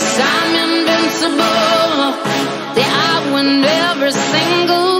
Cause I'm invincible. Yeah, I win every single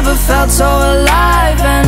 never felt so alive and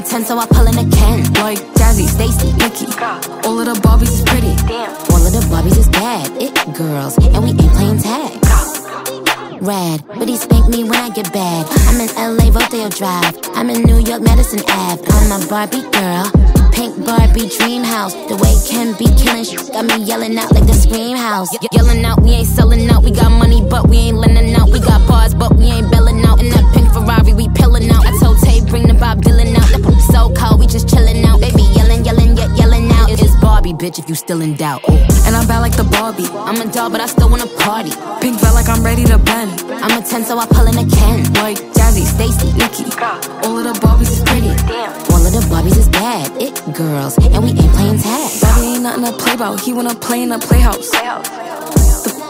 A 10, so I pull in a Ken. Like Jazzy, Stacy, Nikki. All of the Barbies is pretty. all of the Barbies is bad. It girls, and we ain't playing tag. Rad, but he spank me when I get bad. I'm in LA, Rodeo Drive. I'm in New York, Madison Ave. I'm a Barbie girl. Pink Barbie dream house. The way Ken be killing shit got me yelling out like the scream house. Ye- yelling out, we ain't selling out. We got money, but we ain't lending out. We got bars, but we ain't belling out. In that pink Ferrari, we pillin' out. I told Barbie, bitch, if you still in doubt. Oh. And I'm bad like the Barbie. I'm a doll, but I still wanna party. Pink felt like I'm ready to bend. I'm a 10, so I pull in a Ken. Like Jazzy, Stacy, Nikki. All of the Barbies is pretty. all of the Barbies is bad. It girls, and we ain't playing tag. Bobby ain't nothing to play about. He wanna play in a playhouse. F-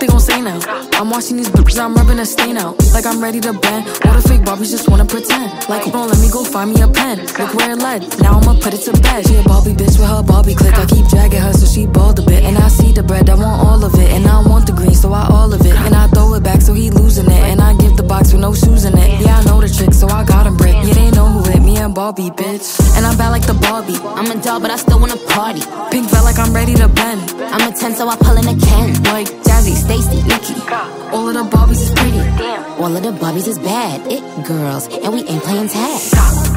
they gon' say now. I'm watching these bitches, I'm rubbing a stain out. Like I'm ready to bend. All the fake Barbies just wanna pretend. Like, hold on, let me go find me a pen. Look where it led. Now I'ma put it to bed. She a Barbie bitch with her Barbie click. I keep dragging her so she bald a bit. And I see the bread, I want all of it. And I want the green, so I all of it. And I throw it back so he losing it. And I give the box with no shoes in it. Yeah, I know the trick, so I got him brick. Yeah, they know who hit me and Barbie, bitch. And I'm bad like the Barbie. I'm a doll, but I still wanna party. Pink felt like I'm ready to bend. I'm a 10, so I pull in a Ken. Like Jazzy, Stacy, Nikki. All of the Barbies is pretty. all of the Barbies is bad. It girls, and we ain't playing tag.